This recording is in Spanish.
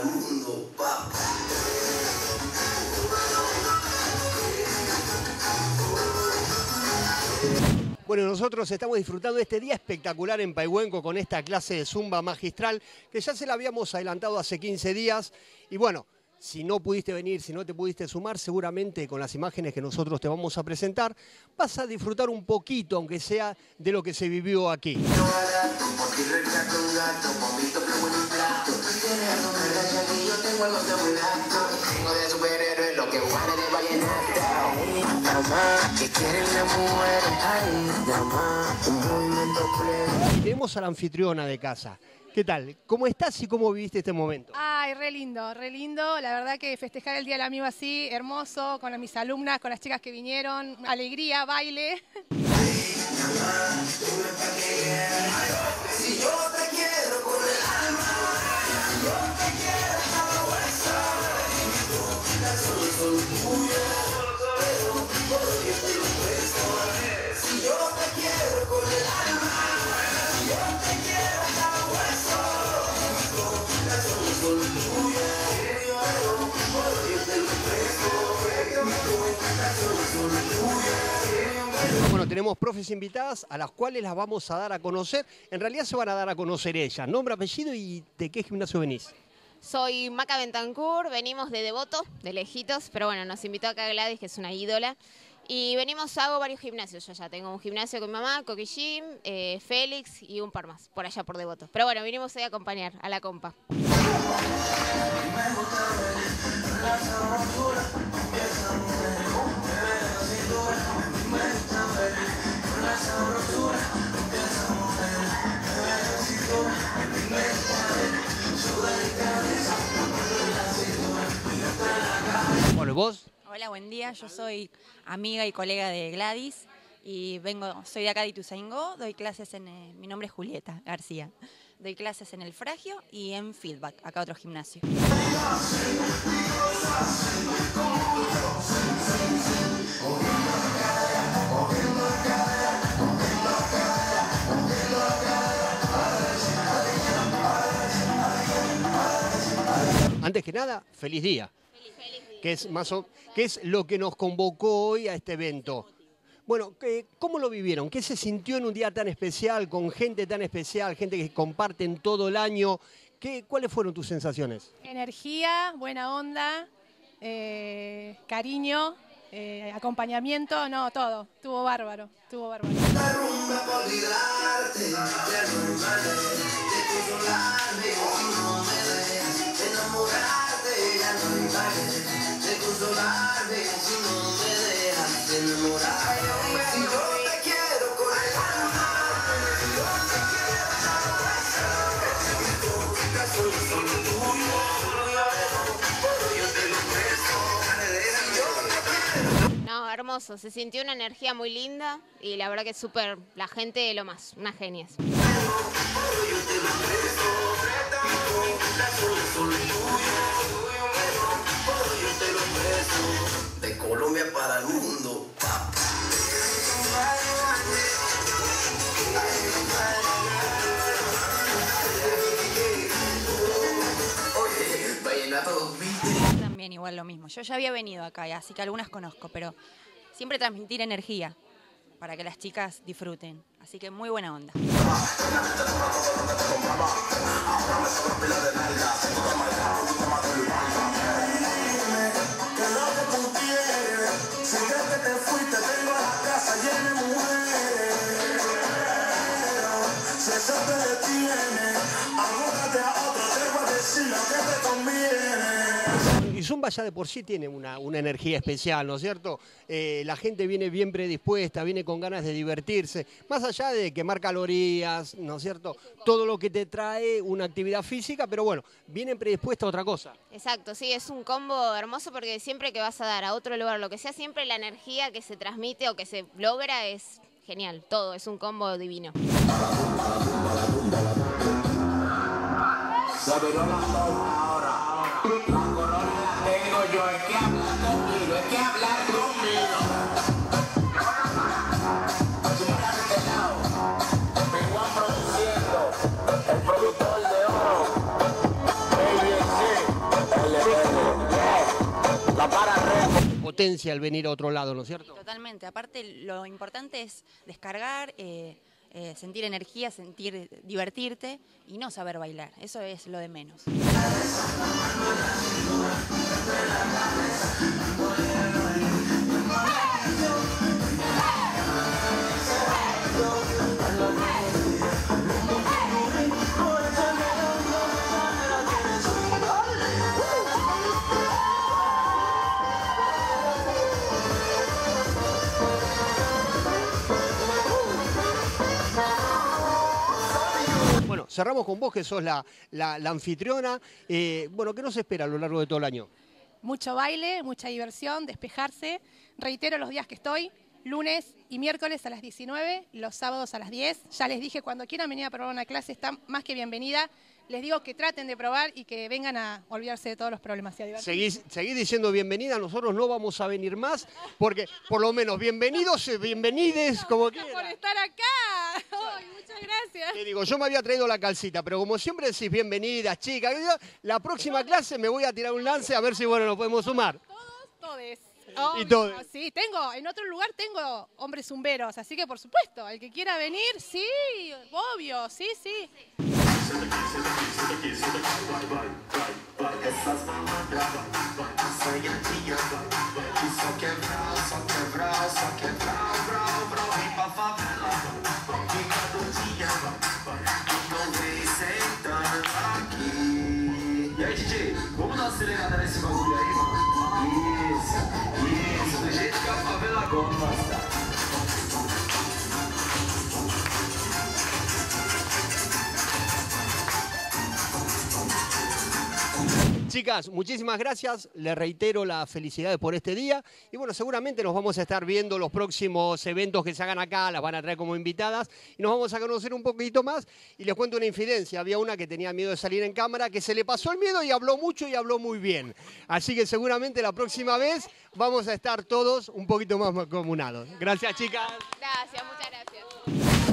el mundo, papá. Bueno, nosotros estamos disfrutando de este día espectacular en Paihuenco con esta clase de zumba magistral que ya se la habíamos adelantado hace 15 días y bueno, si no pudiste venir, si no te pudiste sumar, seguramente con las imágenes que nosotros te vamos a presentar vas a disfrutar un poquito, aunque sea de lo que se vivió aquí. Y tenemos a la anfitriona de casa. ¿Qué tal? ¿Cómo estás y cómo viviste este momento? Ay, re lindo, re lindo. La verdad que festejar el Día del Amigo así, hermoso, con mis alumnas, con las chicas que vinieron. Alegría, baile. Si yo tenemos profes invitadas a las cuales las vamos a dar a conocer. En realidad se van a dar a conocer ellas. Nombre, apellido y de qué gimnasio venís. Soy Maca Bentancur, venimos de Devoto, de lejitos, pero bueno, nos invitó acá Gladys, que es una ídola. Y venimos, hago varios gimnasios, yo ya tengo un gimnasio con mi mamá, Coqui eh, Félix y un par más, por allá por Devoto. Pero bueno, vinimos hoy a acompañar a la compa. Hola, buen día. Yo soy amiga y colega de Gladys y vengo, soy de acá de Ituzaingó. Doy clases en, eh, mi nombre es Julieta García. Doy clases en el Fragio y en Feedback, acá otro gimnasio. Antes que nada, feliz día. Que es, más o- que es lo que nos convocó hoy a este evento. Bueno, ¿qué- ¿cómo lo vivieron? ¿Qué se sintió en un día tan especial, con gente tan especial, gente que comparten todo el año? ¿Qué, ¿Cuáles fueron tus sensaciones? Energía, buena onda, eh, cariño, eh, acompañamiento, no, todo. Estuvo bárbaro, estuvo bárbaro. De si no me dejas enamorarme. Si yo te quiero con el alma, si yo te quiero hasta los huesos, las cosas son tuyas, pero yo te lo presto. Si yo te quiero No, hermoso, se sintió una energía muy linda y la verdad que es súper, la gente lo más, unas genias. De mismo. Yo ya había venido acá, así que algunas conozco, pero siempre transmitir energía para que las chicas disfruten. Así que muy buena onda. Te conviene. Y Zumba ya de por sí tiene una, una energía especial, ¿no es cierto? Eh, la gente viene bien predispuesta, viene con ganas de divertirse, más allá de quemar calorías, ¿no es cierto? Todo lo que te trae una actividad física, pero bueno, vienen predispuesta a otra cosa. Exacto, sí, es un combo hermoso porque siempre que vas a dar a otro lugar, lo que sea, siempre la energía que se transmite o que se logra es genial, todo, es un combo divino. Potencia el venir a otro lado, ¿no es cierto? Totalmente. Aparte, lo importante es descargar, eh, eh, sentir energía, sentir, divertirte y no saber bailar. Eso es lo de menos. Cerramos con vos, que sos la, anfitriona. Eh, bueno, ¿qué nos espera a lo largo de todo el año? Mucho baile, mucha diversión, despejarse. Reitero los días que estoy, lunes y miércoles a las 19, los sábados a las 10. Ya les dije, cuando quieran venir a probar una clase, están más que bienvenida. Les digo que traten de probar y que vengan a olvidarse de todos los problemas. Seguís, seguís diciendo bienvenida, nosotros no vamos a venir más, porque por lo menos bienvenidos, eh, bienvenides, como por quieran. estar acá. Muchas gracias. Te digo, yo me había traído la calcita, pero como siempre decís bienvenidas, chicas, la próxima clase me voy a tirar un lance a ver si, bueno, nos podemos sumar. Todos, todes. Y Obvio, todes. Sí, tengo, en otro lugar tengo hombres zumberos, así que por supuesto, el que quiera venir, sí, obvio, sí, sí. E aí, DJ, vamos dar uma acelerada nesse bagulho aí, mano? Chicas, muchísimas gracias. Les reitero las felicidades por este día. Y bueno, seguramente nos vamos a estar viendo los próximos eventos que se hagan acá, las van a traer como invitadas y nos vamos a conocer un poquito más. Y les cuento una infidencia. Había una que tenía miedo de salir en cámara, que se le pasó el miedo y habló mucho y habló muy bien. Así que seguramente la próxima vez vamos a estar todos un poquito más comunados. Gracias, chicas. Gracias, muchas gracias.